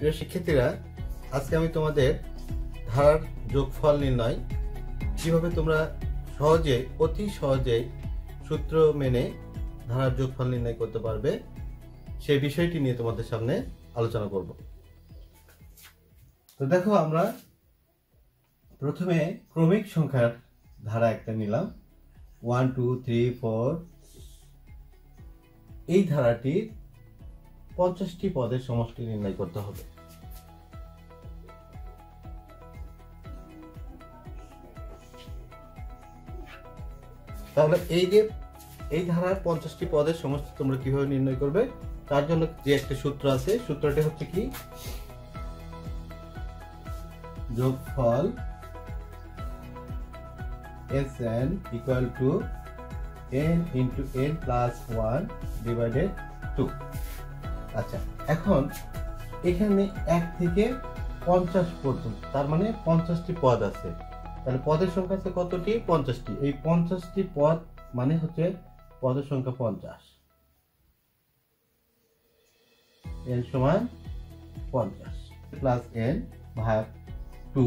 প্রিয় শিক্ষার্থীরা, আজকে আমি তোমাদের ধারার যোগফল নির্ণয় কীভাবে তোমরা সহজে, অতি সহজে সূত্র মেনে ধারার যোগফল নির্ণয় করতে পারবে সেই বিষয়টি নিয়ে তোমাদের সামনে আলোচনা করব। তো দেখো, আমরা প্রথমে ক্রমিক সংখ্যার ধারা একটা নিলাম। One, two, three, four. এই ধারাটির পঞ্চাশটি পদের সমষ্টি নির্ণয় করতে হবে। তাহলে এই যে, এই ধারার পঞ্চাশটি পদের সমষ্টি তোমরা কীভাবে নির্ণয় করবে? তার জন্য যে একটা সূত্র আছে, সূত্রটি হচ্ছে কি? যোগফল S N equal to N into N plus one divided two আচ্ছা এখন এখানে এক থেকে পঞ্চাশ পর্যন্ত, তার মানে পঞ্চাশটি পদ আছে। তাহলে পদের সংখ্যা আছে কতটি? পঞ্চাশটি। এই পঞ্চাশটি পদ মানে হচ্ছে পদের সংখ্যা পঞ্চাশ। এন সমান পঞ্চাশ প্লাস এন ভাগ টু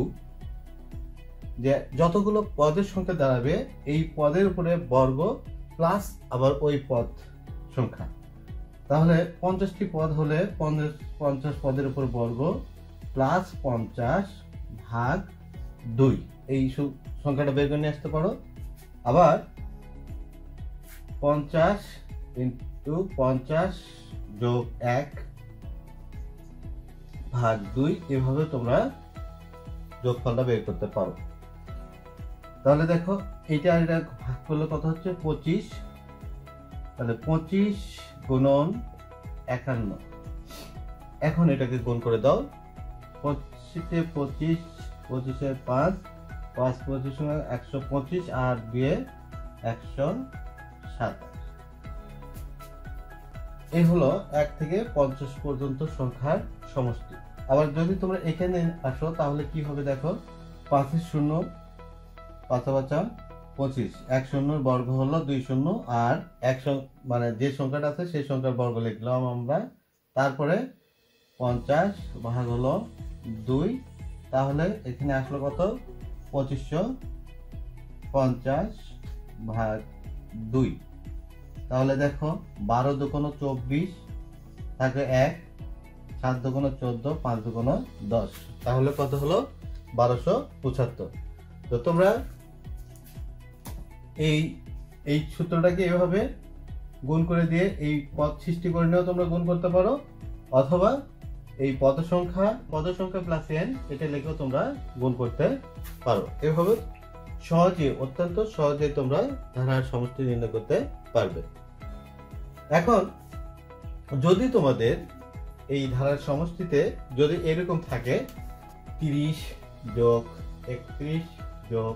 যে যতগুলো পদের সংখ্যা দাঁড়াবে, এই পদের উপরে বর্গ প্লাস আবার ওই পদ সংখ্যা। তাহলে পঞ্চাশটি পদ হলে পঞ্চাশ পঞ্চাশ পদের উপর বর্গ প্লাস পঞ্চাশ ভাগ দুই। এই সংখ্যাটা বের করে নিয়ে আসতে পারো। আবার পঞ্চাশ ইন্টু পঞ্চাশ যোগ এক ভাগ দুই, এভাবে তোমরা যোগফলটা বের করতে পারো। তাহলে দেখো এটা এটা ভাগ করলে কত হচ্ছে? পঁচিশ। তাহলে পঁচিশ গুণন একান্ন। এখন এটাকে গুণ করে দাও। পঁচিশে পঁচিশ, পঁচিশে পাঁচ পাঁচ পঁচিশ একশো পঁচিশ আর দিয়ে একশো সাতাশ। এই হলো এক থেকে পঞ্চাশ পর্যন্ত সংখ্যার সমষ্টি। আবার যদি তোমরা এখানে আসো, তাহলে কি হবে দেখো? পাঁচের শূন্য, পাঁচা পাঁচা পঁচিশ। এক শূন্যর বর্গ হলো দুই শূন্য, আর এক মানে যে সংখ্যাটা আছে, সেই সংখ্যার বর্গ লিখলাম আমরা। তারপরে পঞ্চাশ ভাগ হলো দুই, তাহলে এখানে আসলো কত? পঁচিশশো পঞ্চাশ ভাগ দুই। তাহলে দেখো, বারো দুকোনো চব্বিশ থাকে এক, সাত দুকোনো চোদ্দ, পাঁচ দুকোনো দশ। তাহলে কত হলো? বারোশো পঁচাত্তর। তো তোমরা এই এই সূত্রটাকে এভাবে গুণ করে দিয়ে এই পদ সৃষ্টি করে নিয়েও তোমরা গুণ করতে পারো, অথবা এই পদ সংখ্যা পদ সংখ্যা প্লাস এন এটা লিখেও তোমরা গুণ করতে পারো। এভাবে সহজে, অত্যন্ত সহজে তোমরা ধারার সমষ্টি নির্ণয় করতে পারবে। এখন, যদি তোমাদের এই ধারার সমষ্টিতে যদি এরকম থাকে, তিরিশ যোগ একত্রিশ যোগ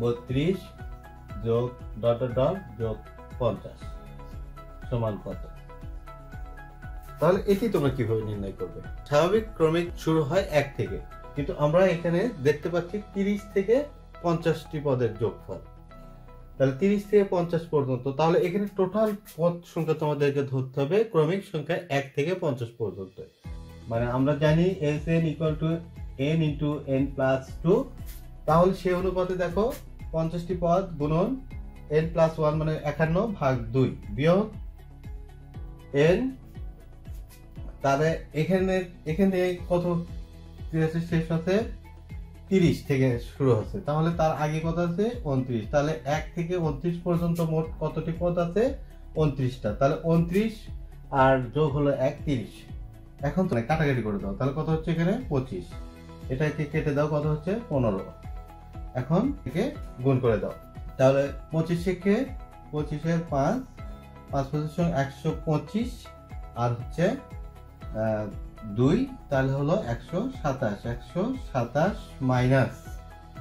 বত্রিশ যোগ ডট ডট যোগ পঞ্চাশ, সমান কত? তাহলে এটি তোমরা কীভাবে নির্ণয় করবে? স্বাভাবিক ক্রমিক শুরু হয় এক থেকে। কিন্তু আমরা এখানে দেখতে পাচ্ছি তিরিশ থেকে পঞ্চাশটি পদের যোগফল। তাহলে তিরিশ থেকে পঞ্চাশ পর্যন্ত, তাহলে এখানে টোটাল পদ সংখ্যা তোমাদেরকে ধরতে হবে, ক্রমিক সংখ্যা এক থেকে পঞ্চাশ পর্যন্ত। মানে আমরা জানি S N equal to N into N plus two তাহলে সে অনুপাতে দেখো, পঞ্চাশটি পদ গুণন এন প্লাস ওয়ান মানে একান্ন ভাগ দুই বিয়োগ এন তাহলে এখানে এখানে কত শেষ হচ্ছে তিরিশ থেকে শুরু হচ্ছে। তাহলে তার আগে কত আছে? উনত্রিশ। তাহলে এক থেকে উনত্রিশ পর্যন্ত মোট কতটি পদ আছে? উনত্রিশটা। তাহলে উনত্রিশ আর যোগ হলো এক, তিরিশ। এখন তো কাটাকাটি করে দাও। তাহলে কত হচ্ছে এখানে? পঁচিশ। এটাকে কেটে দাও, কত হচ্ছে? পনেরো। এখন থেকে গুণ করে দাও। তাহলে পঁচিশ থেকে পঁচিশের পাঁচ পাঁচ পঁচিশ একশো পঁচিশ, আর হচ্ছে দুই, তাহলে হলো একশো সাতাশ একশো সাতাশ মাইনাস।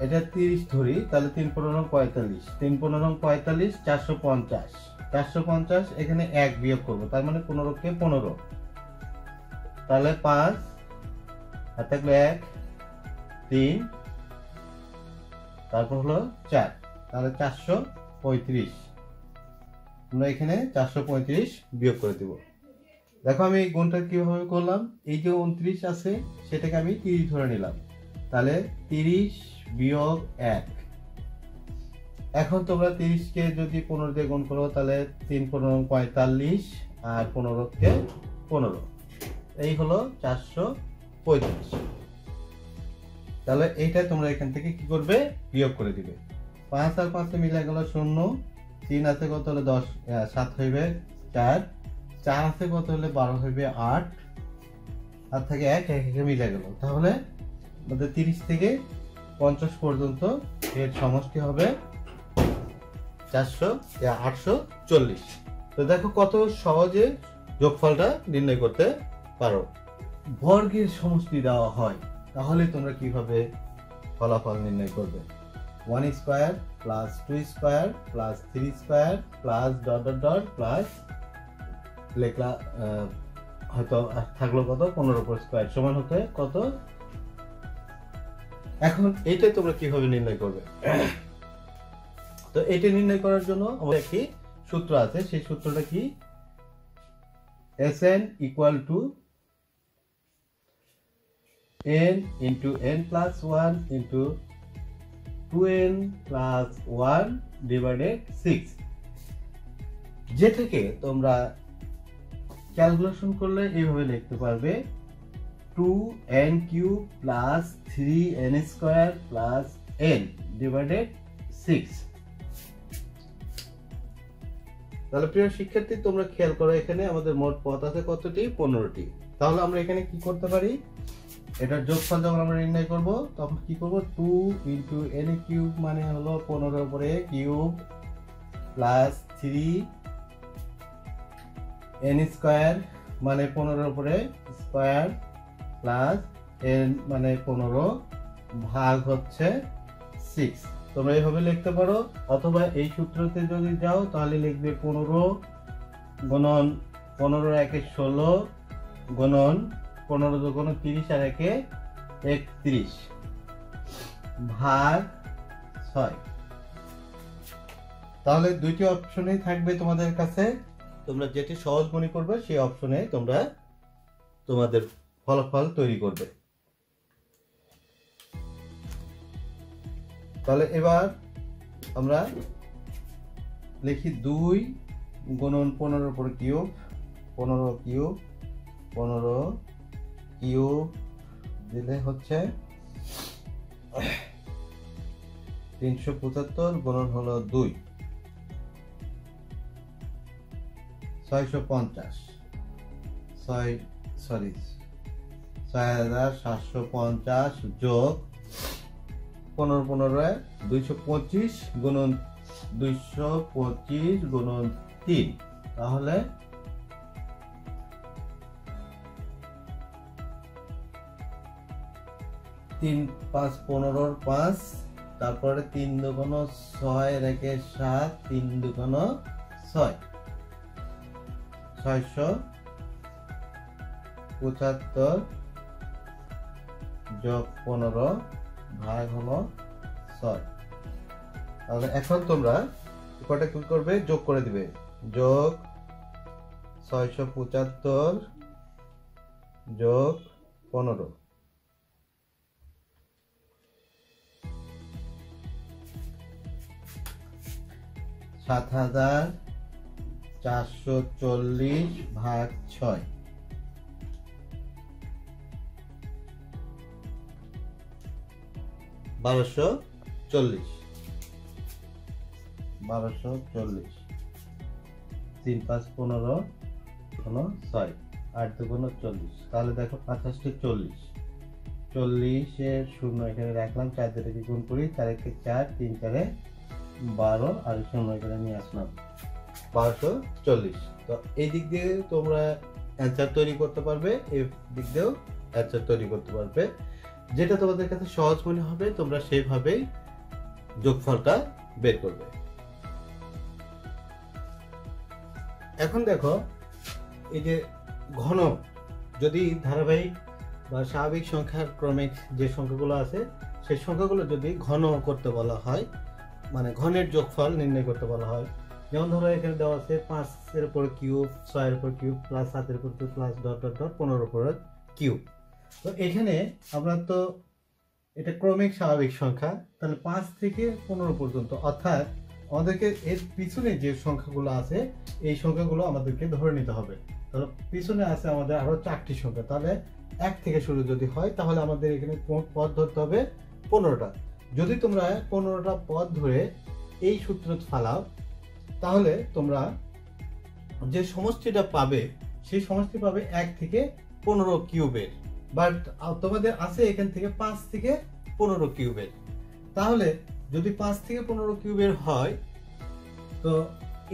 এটা তিরিশ ধরি, তাহলে তিন পনেরো পঁয়তাল্লিশ। তিন পনেরো পঁয়তাল্লিশ, চারশো পঞ্চাশ। চারশো পঞ্চাশ, এখানে এক বিয়োগ করব, তার মানে পনেরোকে পনেরো। তাহলে পাঁচ, আর থাকল এক, তিন, তারপর হলো চার, তাহলে চারশো পঁয়ত্রিশ। আমরা এখানে চারশো পঁয়ত্রিশ বিয়োগ করে দিব। দেখো আমি গুণটা কীভাবে করলাম? এই যে উনত্রিশ আছে, সেটাকে আমি তিরিশ ধরে নিলাম। তাহলে তিরিশ বিয়োগ এক। এখন তোমরা তিরিশকে যদি পনেরো দিয়ে গুণ করো, তাহলে তিন পনেরো পঁয়তাল্লিশ আর পনেরোকে পনেরো। এই হলো চারশো পঁয়ত্রিশ তাহলে এইটা তোমরা এখান থেকে কি করবে? বিয়োগ করে দিবে। পাঁচ আর পাঁচে মিলে গেল শূন্য। তিন আছে কত হলে দশ? সাত হইবে চার। চার আছে কত হলে বারো হইবে আট। আর থেকে এক এক একে মিলে গেল। তাহলে আমাদের তিরিশ থেকে পঞ্চাশ পর্যন্ত এর সমষ্টি হবে চারশো আটশো চল্লিশ। তো দেখো কত সহজে যোগফলটা নির্ণয় করতে পারো। বর্গের সমষ্টি দেওয়া হয়, তাহলে তোমরা কীভাবে ফলাফল নির্ণয় করবে? One square plus two square plus three square plus dot dot dot, plus লেখলা হয়তো থাকল কত? পনেরো স্কোয়ার সমান হতে কত? এখন এইটাই তোমরা কীভাবে নির্ণয় করবে? তো এটা নির্ণয় করার জন্য আমাদের একটি সূত্র আছে। সেই সূত্রটা কি? S n equal to n into n plus 1 into 2n plus 1 divided 6 যেটাকে তোমরা ক্যালকুলেশন করলে এইভাবে লিখতে পারবে two n cube plus 3n square plus n divided 6 তাহলে প্রিয় শিক্ষার্থী তোমরা খেয়াল করো এখানে আমাদের মোট পথ আছে কতটি? পনেরোটি। তাহলে আমরা এখানে কি করতে পারি? এটার যোগফল যখন আমরা নির্ণয় করব তখন কি করব? টু ইন্টু এন কিউব মানে হলো পনেরো উপরে cube plus three n square মানে পনেরো উপরে স্কোয়ার প্লাস এন মানে পনেরো ভাগ হচ্ছে সিক্স তোমরা এইভাবে লিখতে পারো, অথবা এই সূত্রতে যদি যাও, তাহলে লিখবে পনেরো গুণন পনেরো একে ষোলো গুণন পনেরো দুগুণ তিরিশ আর একে একত্রিশ ভাগ ছয়। তাহলে দুইটি অপশনেই থাকবে তোমাদের কাছে। তোমরা যেটি সহজ মনে করবে, সেই অপশনে তোমরা তোমাদের ফলাফল তৈরি করবে। তাহলে এবার আমরা লিখি দুই গুণন পনেরো পর কিউব, পনেরো কিউব পনেরো কিউব দিলে হচ্ছে তিনশো পঁচাত্তর, গুণন হলো দুই। ছয়শো পঞ্চাশ। ছয় সরি ছয় হাজার সাতশো পঞ্চাশ যোগ পনেরো পনেরো, দুইশো পঁচিশ গুণন দুইশো পঁচিশ গুণন তিন। তাহলে তিন পাঁচ পনেরোর পাঁচ, তারপরে তিন দুগুণ ছয় রেখে সাত, তিন দুগুণ ছয়। ছয়শো পঁচাত্তর যোগ পনেরো ভাগ হলো ছয়। তাহলে এখন তোমরা কটা কি করবে? যোগ করে দিবে। যোগ ছয়শো পঁচাত্তর যোগ পনেরো। সাত হাজার চারশো চল্লিশ ভাগ ছয়। বারোশো চল্লিশ। বারোশো চল্লিশ। তিন পাঁচ পনেরো কোনো ছয়। আট দুগুণ চল্লিশ। তাহলে দেখো পাঁচাশটি চল্লিশ। চল্লিশের শূন্য এখানে রাখলাম, চার দিকে গুণ করি চার একে চার, তিন চারে বারো, আর শূন্য এখানে নিয়ে আসলাম। বারোশো চল্লিশ। তো এই দিক দিয়ে তোমরা অ্যান্সার তৈরি করতে পারবে, এই দিক দিয়েও অ্যান্সার তৈরি করতে পারবে। যেটা তোমাদের কাছে সহজ মনে হবে, তোমরা সেইভাবেই যোগফলটা বের করবে। এখন দেখো, এই যে ঘন, যদি ধারাবাহিক বা স্বাভাবিক সংখ্যার ক্রমিক যে সংখ্যাগুলো আছে, সেই সংখ্যাগুলো যদি ঘন করতে বলা হয় মানে ঘনের যোগফল নির্ণয় করতে বলা হয় যেমন ধরো এখানে দেওয়া আছে পাঁচের উপর কিউব, ছয়ের উপর কিউব প্লাস সাতের উপর cube plus dot dot dot পনেরোর উপর কিউব। তো এখানে আমরা তো এটা ক্রমিক স্বাভাবিক সংখ্যা, তাহলে পাঁচ থেকে পনেরো পর্যন্ত, অর্থাৎ আমাদেরকে এর পিছনে যে সংখ্যাগুলো আছে, এই সংখ্যাগুলো আমাদেরকে ধরে নিতে হবে। তাহলে পিছনে আছে আমাদের আরও চারটি সংখ্যা, তাহলে এক থেকে শুরু যদি হয়, তাহলে আমাদের এখানে পদ ধরতে হবে? পনেরোটা। যদি তোমরা পনেরোটা পদ ধরে এই সূত্র ফালাও তাহলে তোমরা যে সমষ্টিটা পাবে, সেই সমষ্টি পাবে এক থেকে পনেরো কিউবের। বাট তোমাদের আছে এখান থেকে পাঁচ থেকে পনেরো কিউবের। তাহলে যদি পাঁচ থেকে পনেরো কিউবের হয়, তো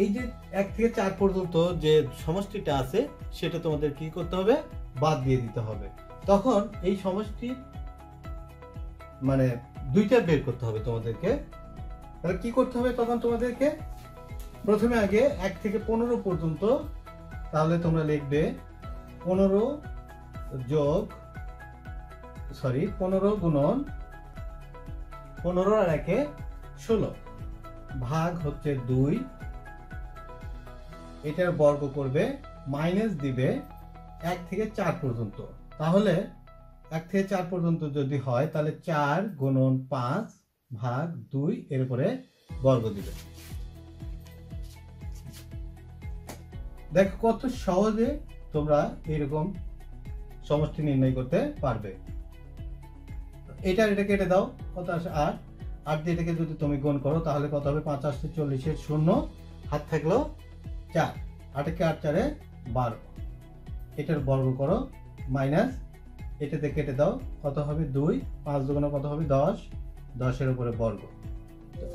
এই যে এক থেকে চার পর্যন্ত যে সমষ্টিটা আছে, সেটা তোমাদের কি করতে হবে? বাদ দিয়ে দিতে হবে। তখন এই সমষ্টি মানে দুইটা বের করতে হবে তোমাদেরকে। তাহলে কি করতে হবে তখন তোমাদেরকে? প্রথমে আগে এক থেকে পনেরো পর্যন্ত, তাহলে তোমরা লিখবে পনেরো যোগ সরি পনেরো গুণন পনেরো আর একে ষোলো। ভাগ হচ্ছে দুই। এটার বর্গ করবে মাইনাস দিবে এক থেকে চার পর্যন্ত। তাহলে এক থেকে চার পর্যন্ত যদি হয়, তাহলে চার গুণন পাঁচ ভাগ দুই, এর উপরে বর্গ দিবে। দেখো কত সহজে তোমরা এরকম সমষ্টি নির্ণয় করতে পারবে। এটা এটা কেটে দাও, কত আসে আট? আট দিয়ে এটাকে যদি তুমি গুণ করো, তাহলে কত হবে? পাঁচ আসতে চল্লিশের শূন্য, হাত থাকল চার। আটকে আট? চারে বারো। এটার বর্গ করো, মাইনাস, এটাতে কেটে দাও, কত হবে? দুই। পাঁচ দুগুণে কত হবে? দশ। দশের উপরে বর্গ।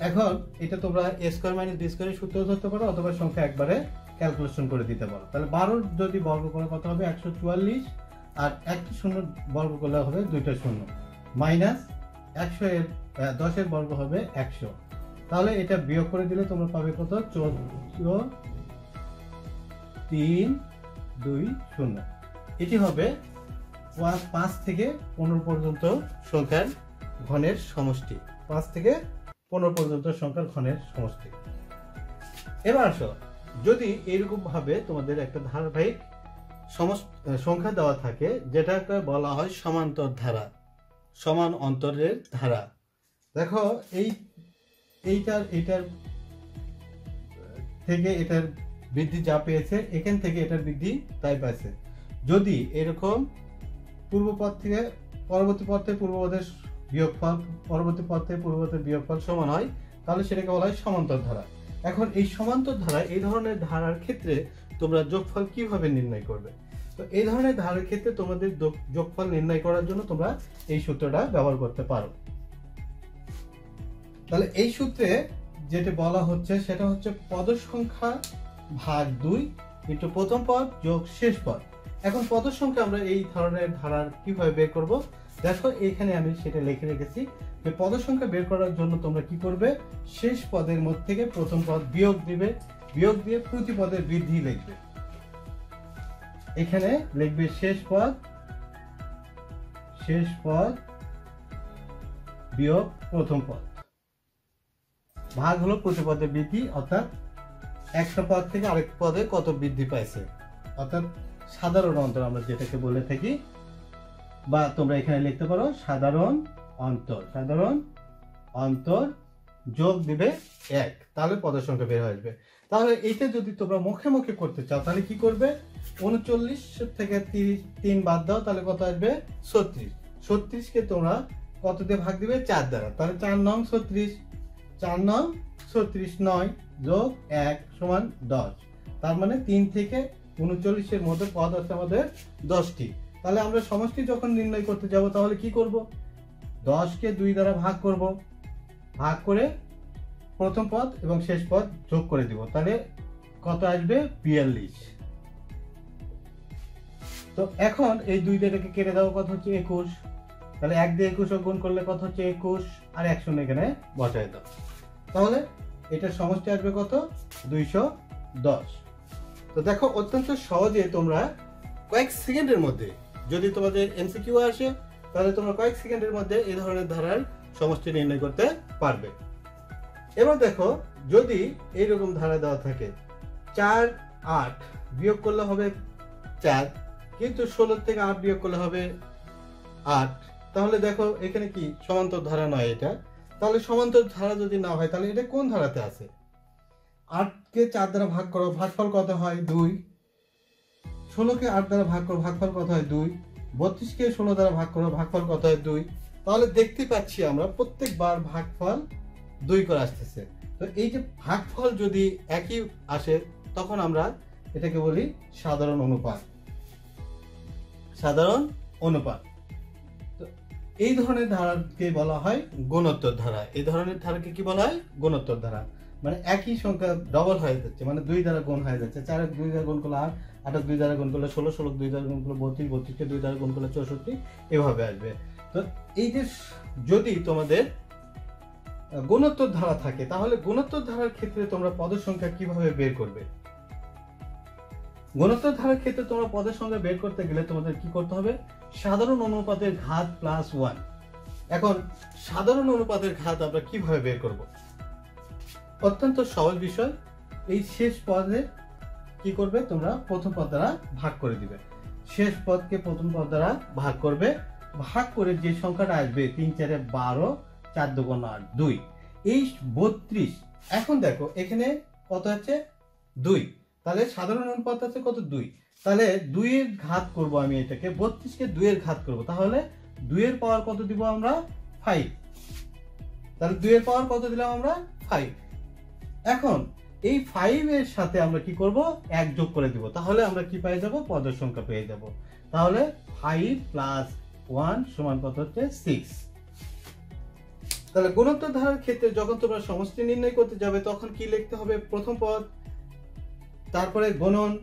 এখন এটা তোমরা এ স্কোয়ার মাইনাস বি স্কোয়ারের সূত্র ধরতে পারো, অথবা সংখ্যা একবারে ক্যালকুলেশন করে দিতে পারো। তাহলে বারোর যদি বর্গ করে কত হবে? একশো চুয়াল্লিশ। আর একটি শূন্য বর্গ করলে হবে দুইটা শূন্য। মাইনাস একশো এর দশের বর্গ হবে একশো। তাহলে এটা বিয়োগ করে দিলে তোমরা পাবে কত? চোদ্দ, তিন, দুই, শূন্য। এটি হবে পাঁচ থেকে পনেরো পর্যন্ত সংখ্যার ঘনের সমষ্টি। পাঁচ থেকে পনেরো পর্যন্ত সংখ্যার ঘনের সমষ্টি। এবার আসো। যদি এরকম ভাবে তোমাদের একটা ধারাবাহিক সংখ্যা দেওয়া থাকে, যেটাকে বলা হয় সমান্তর ধারা, সমান অন্তরের ধারা। দেখো, এই, এইটার এটার থেকে এটার বৃদ্ধি যা পেয়েছে, এখান থেকে এটার বৃদ্ধি তাই পাইছে। যদি এরকম পূর্ব পথ থেকে পরবর্তী পথে পূর্বপদের বিয়োগফল, পরবর্তী পথে পূর্বপদের বিয়োগফল সমান হয়, তাহলে সেটাকে বলা হয় সমান্তর ধারা। এখন এই সমান্তর ধারা, এই ধরনের ধারার ক্ষেত্রে তোমরা যোগফল কীভাবে নির্ণয় করবে? তো এই ধরনের ধারার ক্ষেত্রে তোমাদের যোগফল নির্ণয় করার জন্য তোমরা এই সূত্রটা ব্যবহার করতে পারো। তাহলে এই সূত্রে যেটা বলা হচ্ছে, সেটা হচ্ছে পদ সংখ্যা ভাগ দুই ইন্টু প্রথম পদ যোগ শেষ পদ। এখন পদ সংখ্যা আমরা এই ধরনের ধারার কীভাবে বের করব? দেখো, এখানে আমি সেটা লিখে রেখেছি যে পদ সংখ্যা বের করার জন্য তোমরা কি করবে? শেষ পদের মধ্যে থেকে প্রথম পদ বিয়োগ দিবে। বিয়োগ দিয়ে প্রতি পদের বৃদ্ধি লিখবে। এখানে লিখবে শেষ পদ শেষ পদ বিয়োগ প্রথম পদ। ভাগ হলো প্রতি পদের বৃদ্ধি, অর্থাৎ একটা পদ থেকে আরেক পদে কত বৃদ্ধি পাইছে? অর্থাৎ সাধারণ অন্তর আমরা যেটাকে বলে থাকি বা তোমরা এখানে লিখতে পারো, সাধারণ অন্তর। সাধারণ অন্তর যোগ দিবে এক। তাহলে পদের সংখ্যা বের হয়ে আসবে। তাহলে এইটা যদি তোমরা মুখে মুখে করতে চাও, তাহলে কি করবে? উনচল্লিশ থেকে তিরিশ, তিন বাদ দাও, তাহলে কত আসবে? ছত্রিশ। ছত্রিশকে তোমরা কত দিয়ে ভাগ দিবে? চার দ্বারা। তাহলে চার নং ছত্রিশ। চার নং ছত্রিশ নয় যোগ এক সমান দশ। তার মানে তিন থেকে উনচল্লিশের মধ্যে পদ আছে আমাদের দশটি। তাহলে আমরা সমষ্টি যখন নির্ণয় করতে যাব, তাহলে কি করব? দশকে দুই দ্বারা ভাগ করব। ভাগ করে প্রথম পদ এবং শেষ পদ যোগ করে দিব। তাহলে কত আসবে? বিয়াল্লিশ। তো এখন এই দুই দিয়েটাকে কেটে দেওয়া কত হচ্ছে? একুশ। তাহলে এক দিয়ে একুশ গুণ করলে কত হচ্ছে? একুশ। আর এক শূন্য এখানে বসাই দাও। তাহলে এটার সমষ্টি আসবে কত? দুইশো দশ। তো দেখো, অত্যন্ত সহজে তোমরা কয়েক সেকেন্ডের মধ্যে যদি তোমাদের এমসিকিউ আসে, তাহলে তোমরা কয়েক সেকেন্ডের মধ্যে এই ধরনের ধারার সমষ্টি নির্ণয় করতে পারবে। এবার দেখো, যদি এইরকম ধারা দেওয়া থাকে, চার আট বিয়োগ করলে হবে চার, কিন্তু ষোলো থেকে আট বিয়োগ করলে হবে আট। তাহলে দেখো, এখানে কি সমান্তর ধারা নয় এটা। তাহলে সমান্তর ধারা যদি না হয়, তাহলে এটা কোন ধারাতে আছে? আটকে চার দ্বারা ভাগ করো, ভাগফল কত হয়? দুই। ষোলোকে আট দ্বারা ভাগ করো, ভাগফল কত হয় দুই? বত্রিশকে ষোলো দ্বারা ভাগ করো, ভাগফল কত হয় দুই? তাহলে দেখতে পাচ্ছি আমরা প্রত্যেকবার ভাগফল দুই করে আসতেছে। তো এই যে ভাগফল যদি একই আসে, তখন আমরা এটাকে বলি সাধারণ অনুপাত। সাধারণ অনুপাত। এই ধরনের ধারাকে বলা হয় গুণোত্তর ধারা। এই ধরনের ধারাকে কি বলা হয়? গুণোত্তর ধারা। মানে একই সংখ্যা ডবল হয়ে যাচ্ছে মানে দুই দ্বারা গুণ হয়ে যাচ্ছে, চার দুই দ্বারা গুণ করলে আট আট দুই দ্বারা গুণ করলে ষোলো ষোলো দুই দ্বারা গুণ করলে বত্রিশ, বত্রিশকে দুই দ্বারা গুণ করলে চৌষট্টি, এভাবে আসবে। তো এই যে যদি তোমাদের গুণোত্তর ধারা থাকে, তাহলে গুণোত্তর ধারার ক্ষেত্রে তোমরা পদের সংখ্যা কীভাবে বের করবে? গুণোত্তর ধারার ক্ষেত্রে তোমরা পদের সংখ্যা বের করতে গেলে তোমাদের কি করতে হবে? সাধারণ অনুপাতের ঘাত প্লাস ওয়ান এখন, সাধারণ অনুপাতের ঘাত আমরা কীভাবে বের করব? অত্যন্ত সহজ বিষয়। এই শেষ পদে কি করবে? তোমরা প্রথম পদ দ্বারা ভাগ করে দিবে। শেষ পদকে প্রথম পদ দ্বারা ভাগ করবে। ভাগ করে যে সংখ্যাটা আসবে, তিন, চারে বারো, চার দুগুণ আট, দুই। এই বত্রিশ, এখন দেখো, এখানে কত আছে? দুই। তাহলে সাধারণ অনুপাত আছে কত? দুই। তাহলে দুইয়ের ঘাত করব আমি এটাকে, বত্রিশকে দুইয়ের ঘাত করব। তাহলে দুইয়ের পাওয়ার কত দিব আমরা? ফাইভ তাহলে দুইয়ের পাওয়ার কত দিলাম আমরা? ফাইভ এখন এই ফাইভ এর সাথে আমরা কি করব? এক যোগ করে দিব। তাহলে আমরা কি পেয়ে যাব? পদের সংখ্যা পেয়ে যাব। তাহলে ফাইভ প্লাস ওয়ান সমান কত হচ্ছে? সিক্স তাহলে গুণোত্তর ধারার ক্ষেত্রে যখন তোমরা সমষ্টি নির্ণয় করতে যাবে, তখন কি লিখতে হবে? প্রথম পদ, তারপরে গণন,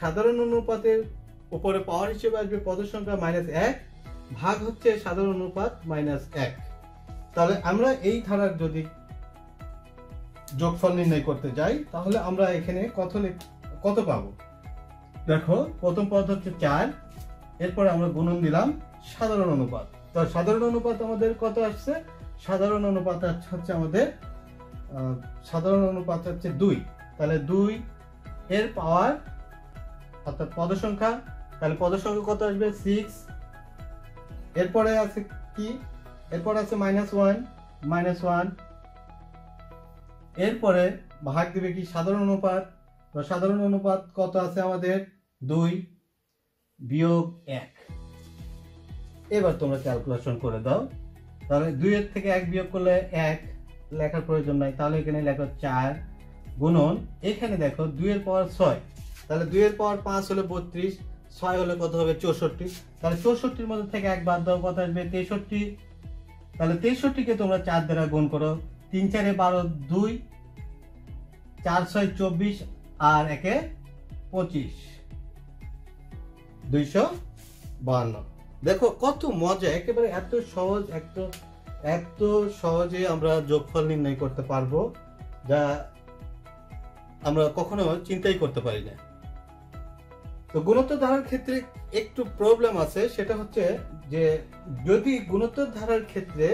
সাধারণ অনুপাতের উপরে পাওয়ার হিসেবে আসবে পদের সংখ্যা মাইনাস এক, ভাগ হচ্ছে সাধারণ অনুপাত মাইনাস এক। তাহলে আমরা এই ধারার যদি যোগফল নির্ণয় করতে যাই, তাহলে আমরা এখানে কত কত পাবো? দেখো, প্রথম পদ হচ্ছে চার, এরপরে আমরা গুণন দিলাম সাধারণ অনুপাত। তো সাধারণ অনুপাত আমাদের কত আসছে? সাধারণ অনুপাত হচ্ছে আমাদের সাধারণ অনুপাত হচ্ছে দুই। তাহলে দুই এর পাওয়ার, অর্থাৎ পদ সংখ্যা তাহলে পদ সংখ্যা কত আসবে? সিক্স এরপরে আছে কি? এরপর আছে মাইনাস ওয়ান মাইনাস ওয়ান এরপরে ভাগ দিবে কি সাধারণ অনুপাত? তো সাধারণ অনুপাত কত আছে আমাদের? দুই বিয়োগ এক। এবার তোমরা ক্যালকুলেশন করে দাও। তাহলে দুইয়ের থেকে এক বিয়োগ করলে এক, লেখার প্রয়োজন নাই। তাহলে এখানে লেখো চার গুণন। এখানে দেখো দুইয়ের পাওয়ার ছয়। তাহলে দুইয়ের পাওয়ার পাঁচ হলে বত্রিশ, ছয় হলে কত হবে? চৌষট্টি। তাহলে চৌষট্টির মধ্যে থেকে এক বাদ দাও, কত আসবে? তেষট্টি। তাহলে তেষট্টিকে তোমরা চার দ্বারা গুণ করো। তিন চারে বারো, দুই, চার ছয় চব্বিশ আর একে পঁচিশ। দুইশো বাহান্ন। দেখো, কত মজা, একেবারে এত সহজ, এত এত সহজে আমরা যোগফল নির্ণয় করতে পারব যা আমরা কখনো চিন্তাই করতে পারি না। তো গুণোত্তর ধারার ক্ষেত্রে একটু প্রবলেম আছে, সেটা হচ্ছে যে যদি গুণোত্তর ধারার ক্ষেত্রে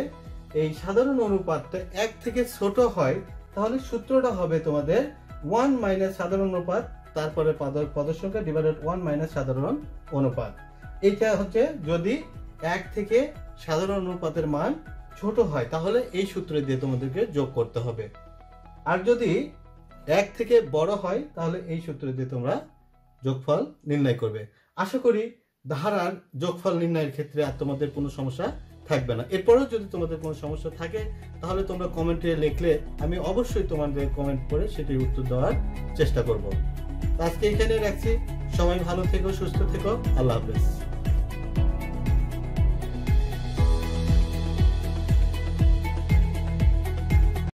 এই সাধারণ অনুপাতটা এক থেকে ছোট হয়, তাহলে সূত্রটা হবে তোমাদের ওয়ান মাইনাস সাধারণ অনুপাত, তারপরে পদ পদের সংখ্যা ডিভাইডেড ওয়ান মাইনাস সাধারণ অনুপাত। এটা হচ্ছে যদি এক থেকে সাধারণ অনুপাতের মান ছোট হয়, তাহলে এই সূত্র দিয়ে তোমাদেরকে যোগ করতে হবে। আর যদি এক থেকে বড় হয়, তাহলে এই সূত্র দিয়ে তোমরা যোগফল নির্ণয় করবে। আশা করি ধারার যোগফল নির্ণয়ের ক্ষেত্রে আর তোমাদের কোনো সমস্যা থাকবে না। এরপরেও যদি তোমাদের কোনো সমস্যা থাকে, তাহলে তোমরা কমেন্টে লিখলে আমি অবশ্যই তোমাদের কমেন্ট করে সেটির উত্তর দেওয়ার চেষ্টা করব। আজকে এখানে রাখছি। সবাই ভালো থেকো, সুস্থ থেকো। আল্লাহ হাফেজ।